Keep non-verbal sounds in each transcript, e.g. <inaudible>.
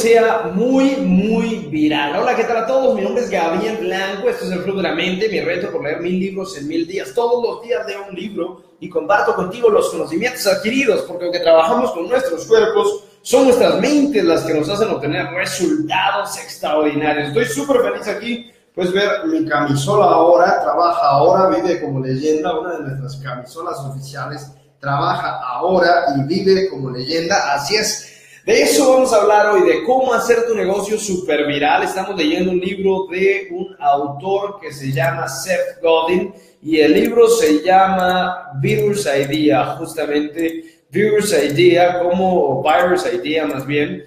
sea muy, muy viral. Hola, ¿qué tal a todos? Mi nombre es Gabriel Blanco, esto es el Club de la Mente, mi reto por leer mil libros en mil días. Todos los días leo un libro y comparto contigo los conocimientos adquiridos, porque aunque trabajamos con nuestros cuerpos, son nuestras mentes las que nos hacen obtener resultados extraordinarios. Estoy súper feliz aquí. Puedes ver mi camisola ahora, trabaja ahora, vive como leyenda, una de nuestras camisolas oficiales, trabaja ahora y vive como leyenda. Así es. De eso vamos a hablar hoy, de cómo hacer tu negocio super viral. Estamos leyendo un libro de un autor que se llama Seth Godin y el libro se llama Virus Idea, justamente Virus Idea, como Virus Idea más bien,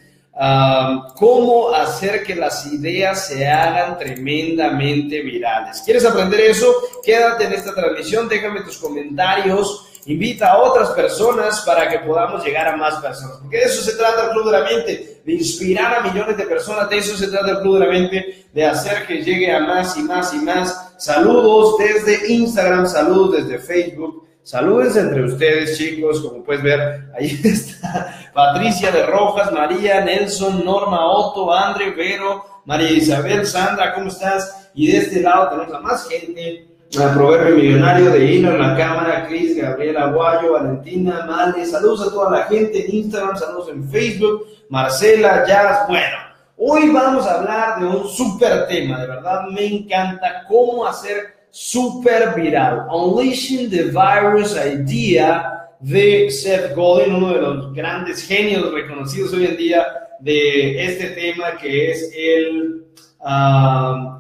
cómo hacer que las ideas se hagan tremendamente virales. ¿Quieres aprender eso? Quédate en esta transmisión, déjame tus comentarios invita a otras personas para que podamos llegar a más personas. Porque de eso se trata el Club de la Mente, de inspirar a millones de personas, de eso se trata el Club de la Mente, de hacer que llegue a más y más y más. Saludos desde Instagram, saludos desde Facebook. Saludos entre ustedes, chicos, como puedes ver, ahí <laughs> está Patricia de Rojas, María, Nelson, Norma, Otto, André, Vero, María Isabel, Sandra, ¿cómo estás? Y de este lado tenemos a más gente al proverbio millonario de Hilo en la cámara, Cris, Gabriela Aguayo, Valentina, Male, saludos a toda la gente en Instagram, saludos en Facebook, Marcela, Jazz, bueno, hoy vamos a hablar de un súper tema, de verdad me encanta cómo hacer súper viral, Unleashing the Virus Idea de Seth Godin, uno de los grandes genios reconocidos hoy en día de este tema que es el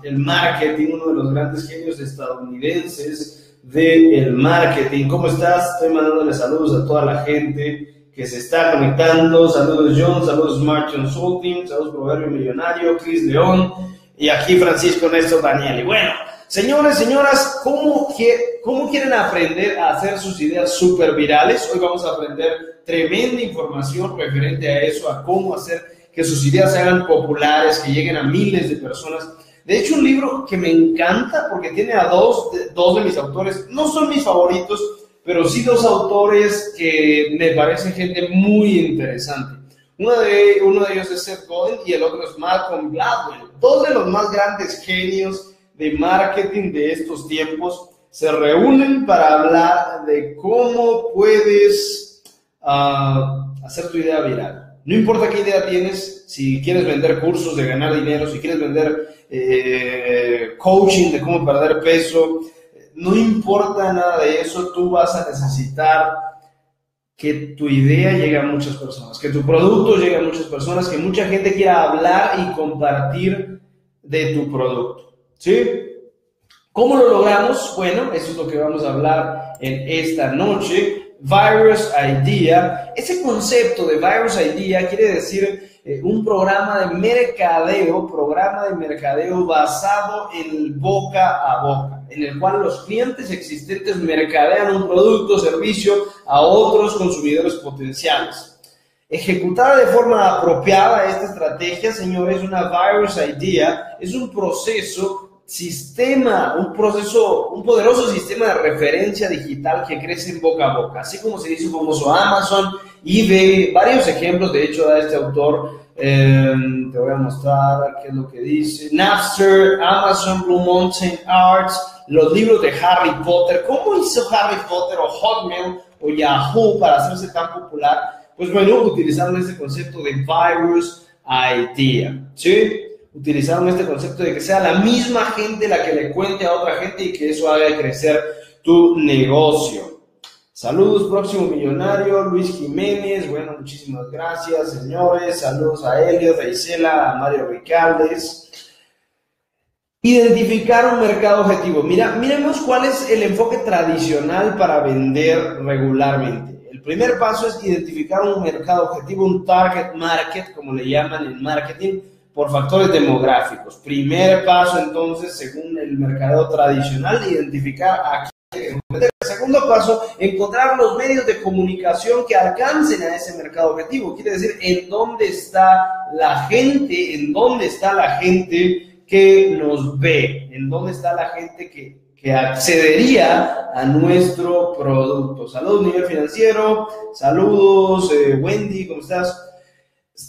el marketing, uno de los grandes genios estadounidenses del marketing. ¿Cómo estás? Estoy mandándole saludos a toda la gente que se está conectando. Saludos John, saludos Smart Consulting, saludos Proverbio Millonario, Chris León y aquí Francisco Néstor Daniel. Y bueno, señores, señoras, ¿cómo, ¿cómo quieren aprender a hacer sus ideas súper virales? Hoy vamos a aprender tremenda información referente a eso, a cómo hacer que sus ideas se hagan populares, que lleguen a miles de personas. De hecho, un libro que me encanta porque tiene a dos dos de mis autores, no son mis favoritos, pero sí dos autores que me parecen gente muy interesante. Uno de, uno de ellos es Seth Godin y el otro es Malcolm Gladwell. Dos de los más grandes genios de marketing de estos tiempos se reúnen para hablar de cómo puedes uh, hacer tu idea viral. No importa qué idea tienes, si quieres vender cursos de ganar dinero, si quieres vender eh, coaching de cómo perder peso, no importa nada de eso, tú vas a necesitar que tu idea llegue a muchas personas, que tu producto llegue a muchas personas, que mucha gente quiera hablar y compartir de tu producto. ¿Sí? ¿Cómo lo logramos? Bueno, eso es lo que vamos a hablar en esta noche. Virus Idea. Ese concepto de Virus Idea quiere decir eh, un programa de mercadeo, programa de mercadeo basado en boca a boca, en el cual los clientes existentes mercadean un producto o servicio a otros consumidores potenciales. Ejecutada de forma apropiada esta estrategia, señores, una Virus Idea es un proceso sistema, un proceso, un poderoso sistema de referencia digital que crece en boca a boca, así como se dice famoso Amazon, eBay, varios ejemplos, de hecho, da este autor, em, te voy a mostrar qué es lo que dice, Napster, Amazon, Blue Mountain Arts, los libros de Harry Potter, ¿cómo hizo Harry Potter o Hotmail o Yahoo para hacerse tan popular? Pues bueno, utilizaron este concepto de virus idea, ¿sí? Utilizaron este concepto de que sea la misma gente la que le cuente a otra gente y que eso haga crecer tu negocio. Saludos, próximo millonario, Luis Jiménez. Bueno, muchísimas gracias, señores. Saludos a Elio, a Isela, a Mario Ricaldes. Identificar un mercado objetivo. Mira, miremos cuál es el enfoque tradicional para vender regularmente. El primer paso es identificar un mercado objetivo, un target market, como le llaman en marketing por factores demográficos. Primer paso, entonces, según el mercado tradicional, identificar a quién Segundo paso, encontrar los medios de comunicación que alcancen a ese mercado objetivo. Quiere decir, en dónde está la gente, en dónde está la gente que nos ve, en dónde está la gente que, que accedería a nuestro producto. Saludos, nivel financiero. Saludos, eh, Wendy, ¿cómo estás?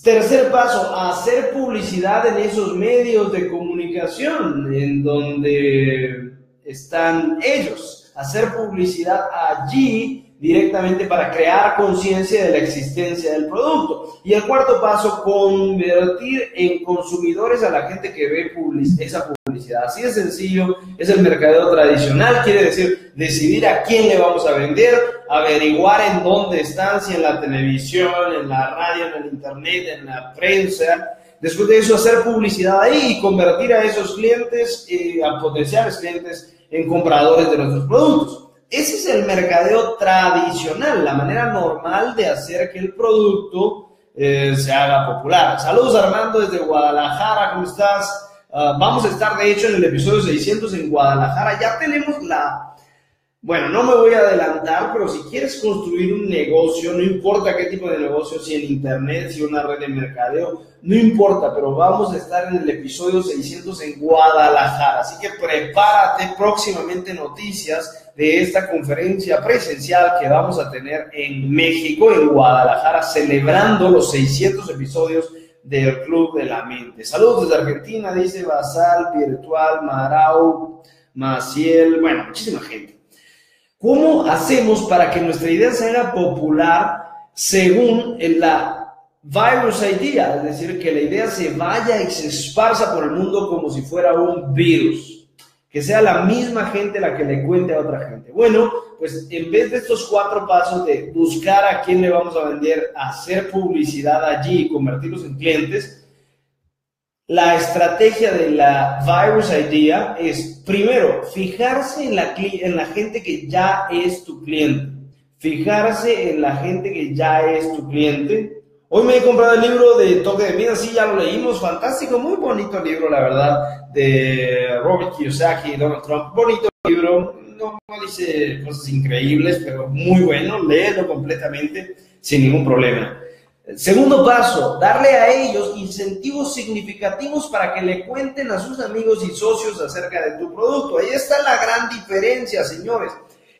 Tercer paso, hacer publicidad en esos medios de comunicación en donde están ellos. Hacer publicidad allí directamente para crear conciencia de la existencia del producto. Y el cuarto paso, convertir en consumidores a la gente que ve esa publicidad. Así de sencillo, es el mercadeo tradicional, quiere decir decidir a quién le vamos a vender, averiguar en dónde están, si en la televisión, en la radio, en el internet, en la prensa. Después de eso, hacer publicidad ahí y convertir a esos clientes, eh, a potenciales clientes, en compradores de nuestros productos. Ese es el mercadeo tradicional, la manera normal de hacer que el producto eh, se haga popular. Saludos Armando desde Guadalajara, ¿cómo estás? Ah, vamos a estar de hecho en el episodio 600 en Guadalajara. Ya tenemos la bueno, no me voy a adelantar, pero si quieres construir un negocio, no importa qué tipo de negocio, si en internet, si una red de mercadeo, no importa, pero vamos a estar en el episodio 600 en Guadalajara. Así que prepárate próximamente noticias de esta conferencia presencial que vamos a tener en México, en Guadalajara, celebrando los 600 episodios del Club de la Mente. Saludos desde Argentina, dice Basal, Virtual, Marau, Maciel, bueno, muchísima gente. ¿Cómo hacemos para que nuestra idea sea popular según la virus idea? Es decir, que la idea se vaya y se esparza por el mundo como si fuera un virus. Que sea la misma gente la que le cuente a otra gente. Bueno, pues en vez de estos cuatro pasos de buscar a quién le vamos a vender, hacer publicidad allí y convertirlos en clientes, la estrategia de la virus idea es, primero, fijarse en la, en la gente que ya es tu cliente. Fijarse en la gente que ya es tu cliente. Hoy me he comprado el libro de Toque de Vida, sí, ya lo leímos, fantástico, muy bonito libro, la verdad, de Robert Kiyosaki y Donald Trump. Bonito libro, no, no dice cosas increíbles, pero muy bueno, léelo completamente sin ningún problema. Segundo paso, darle a ellos incentivos significativos para que le cuenten a sus amigos y socios acerca de tu producto. Ahí está la gran diferencia, señores.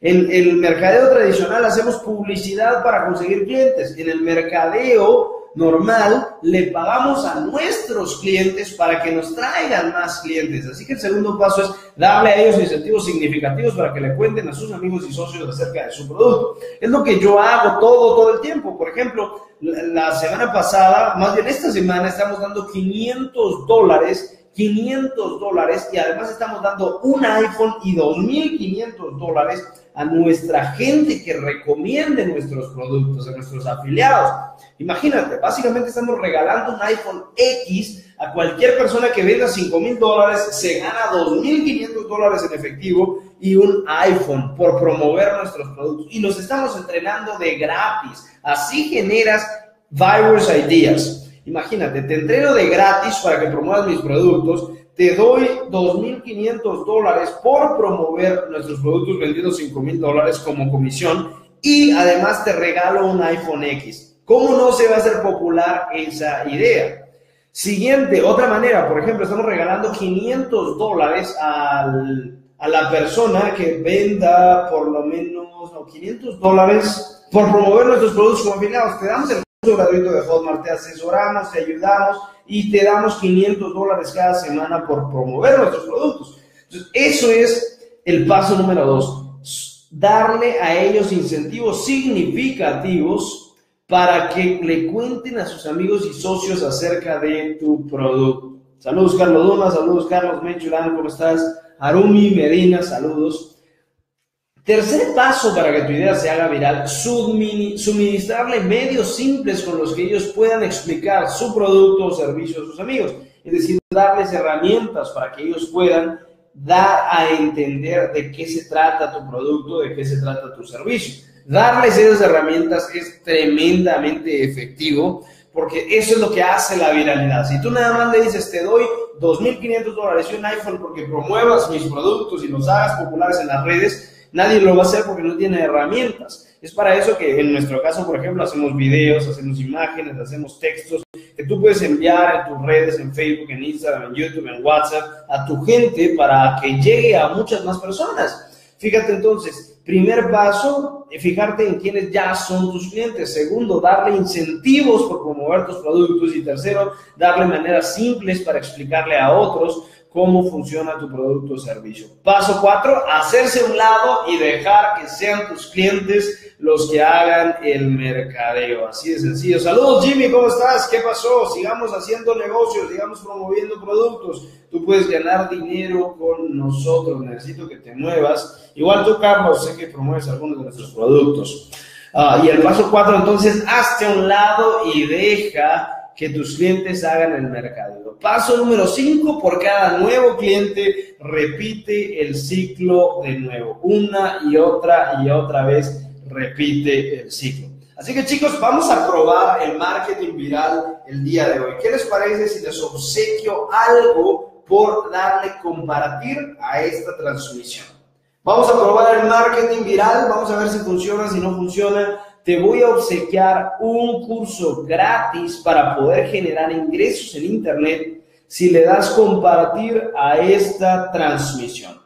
En el mercadeo tradicional hacemos publicidad para conseguir clientes. En el mercadeo normal, le pagamos a nuestros clientes para que nos traigan más clientes. Así que el segundo paso es darle a ellos incentivos significativos para que le cuenten a sus amigos y socios acerca de su producto. Es lo que yo hago todo, todo el tiempo. Por ejemplo, la semana pasada, más bien esta semana, estamos dando 500 dólares 500 dólares y además estamos dando un iPhone y 2.500 dólares a nuestra gente que recomiende nuestros productos, a nuestros afiliados. Imagínate, básicamente estamos regalando un iPhone X a cualquier persona que venda 5 mil dólares, se gana 2.500 dólares en efectivo y un iPhone por promover nuestros productos. Y los estamos entrenando de gratis. Así generas virus ideas. Imagínate, te entreno de gratis para que promuevas mis productos te doy 2.500 dólares por promover nuestros productos vendiendo 5.000 dólares como comisión y además te regalo un iPhone X. ¿Cómo no se va a hacer popular esa idea? Siguiente, otra manera, por ejemplo, estamos regalando 500 dólares a la persona que venda por lo menos 500 dólares por promover nuestros productos como. Te damos el gratuito de Hotmart, te asesoramos, te ayudamos y te damos 500 dólares cada semana por promover nuestros productos. Entonces, eso es el paso número dos, darle a ellos incentivos significativos para que le cuenten a sus amigos y socios acerca de tu producto. Saludos Carlos Dumas, saludos Carlos Menchulán, ¿cómo estás? Arumi Medina, saludos. Tercer paso para que tu idea se haga viral, suministrarle medios simples con los que ellos puedan explicar su producto o servicio a sus amigos. Es decir, darles herramientas para que ellos puedan dar a entender de qué se trata tu producto, de qué se trata tu servicio. Darles esas herramientas es tremendamente efectivo porque eso es lo que hace la viralidad. Si tú nada más le dices, te doy 2.500 dólares y un iPhone porque promuevas mis productos y los hagas populares en las redes, Nadie lo va a hacer porque no tiene herramientas. Es para eso que en nuestro caso, por ejemplo, hacemos videos, hacemos imágenes, hacemos textos que tú puedes enviar en tus redes, en Facebook, en Instagram, en YouTube, en WhatsApp, a tu gente para que llegue a muchas más personas. Fíjate entonces, primer paso, fijarte en quienes ya son tus clientes. Segundo, darle incentivos por promover tus productos. Y tercero, darle maneras simples para explicarle a otros cómo funciona tu producto o servicio. Paso cuatro, hacerse un lado y dejar que sean tus clientes los que hagan el mercadeo. Así de sencillo. Saludos Jimmy, ¿cómo estás? ¿Qué pasó? Sigamos haciendo negocios, sigamos promoviendo productos. Tú puedes ganar dinero con nosotros. Necesito que te muevas. Igual tú, Carlos, sé que promueves algunos de nuestros productos. Ah, y el paso cuatro, entonces, hazte un lado y deja que tus clientes hagan el mercadeo. Paso número 5, por cada nuevo cliente, repite el ciclo de nuevo. Una y otra y otra vez repite el ciclo. Así que chicos, vamos a probar el marketing viral el día de hoy. ¿Qué les parece si les obsequio algo por darle compartir a esta transmisión? Vamos a probar el marketing viral, vamos a ver si funciona, si no funciona te voy a obsequiar un curso gratis para poder generar ingresos en Internet si le das compartir a esta transmisión.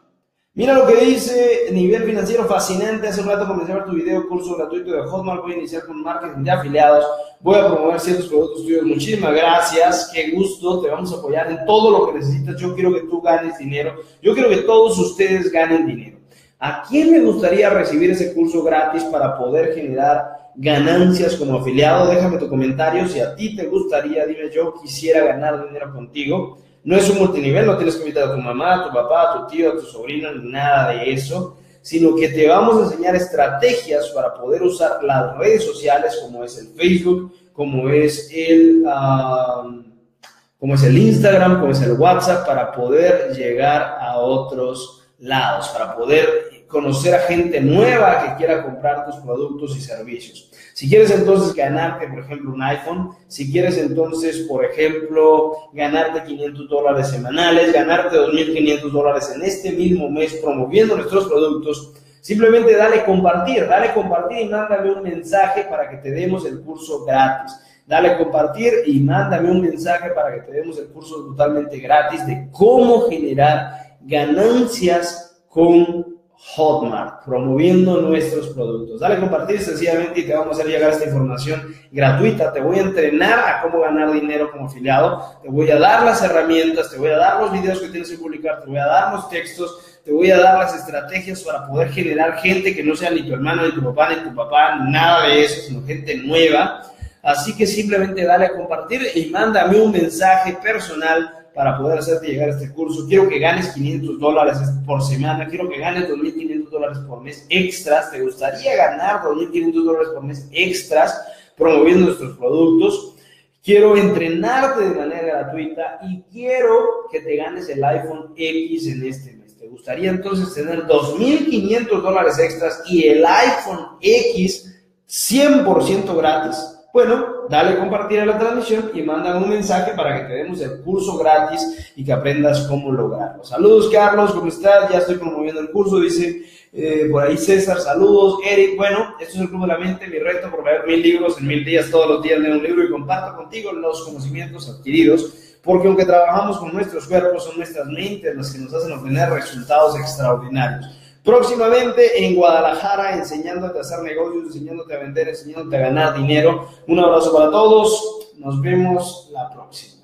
Mira lo que dice nivel financiero fascinante. Hace un rato comencé a ver tu video, curso gratuito de Hotmart. Voy a iniciar con marketing de afiliados. Voy a promover ciertos productos tuyos. Muchísimas gracias. Qué gusto. Te vamos a apoyar en todo lo que necesitas. Yo quiero que tú ganes dinero. Yo quiero que todos ustedes ganen dinero. ¿A quién le gustaría recibir ese curso gratis para poder generar ganancias como afiliado? Déjame tu comentario. Si a ti te gustaría, dime yo quisiera ganar dinero contigo. No es un multinivel, no tienes que invitar a tu mamá, a tu papá, a tu tío, a tu sobrino, nada de eso, sino que te vamos a enseñar estrategias para poder usar las redes sociales como es el Facebook, como es el, como es el Instagram, como es el WhatsApp, para poder llegar a otros lados, para poder conocer a gente nueva que quiera comprar tus productos y servicios. Si quieres entonces ganarte, por ejemplo, un iPhone, si quieres entonces, por ejemplo, ganarte 500 dólares semanales, ganarte 2.500 dólares en este mismo mes promoviendo nuestros productos, simplemente dale compartir, dale compartir y mándame un mensaje para que te demos el curso gratis. Dale compartir y mándame un mensaje para que te demos el curso totalmente gratis de cómo generar ganancias con Hotmart, promoviendo nuestros productos. Dale a compartir sencillamente y te vamos a hacer llegar esta información gratuita. Te voy a entrenar a cómo ganar dinero como afiliado. Te voy a dar las herramientas, te voy a dar los videos que tienes que publicar, te voy a dar los textos, te voy a dar las estrategias para poder generar gente que no sea ni tu hermano, ni tu papá, ni tu papá, nada de eso, sino gente nueva. Así que simplemente dale a compartir y mándame un mensaje personal para poder hacerte llegar a este curso. Quiero que ganes 500 dólares por semana, quiero que ganes 2.500 dólares por mes extras. ¿Te gustaría ganar 2.500 dólares por mes extras promoviendo nuestros productos? Quiero entrenarte de manera gratuita y quiero que te ganes el iPhone X en este mes. ¿Te gustaría entonces tener 2.500 dólares extras y el iPhone X 100% gratis? Bueno, dale compartir a la transmisión y manda un mensaje para que te demos el curso gratis y que aprendas cómo lograrlo. Saludos, Carlos, ¿cómo estás? Ya estoy promoviendo el curso, dice eh, por ahí César, saludos, Eric. Bueno, esto es el Club de la Mente, mi reto por leer mil libros en mil días, todos los días de un libro y comparto contigo los conocimientos adquiridos, porque aunque trabajamos con nuestros cuerpos, son nuestras mentes las que nos hacen obtener resultados extraordinarios. Próximamente en Guadalajara, enseñándote a hacer negocios, enseñándote a vender, enseñándote a ganar dinero. Un abrazo para todos. Nos vemos la próxima.